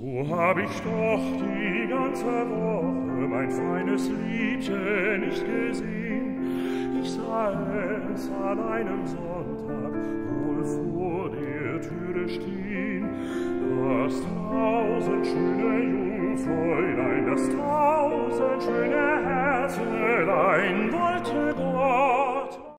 So hab ich doch die ganze Woche mein feines Liedchen nicht gesehen. Ich sah es an einem Sonntag wohl vor der Türe stehen. Das tausend schöne Jungfräulein, das tausend schöne Herzelein wollte Gott.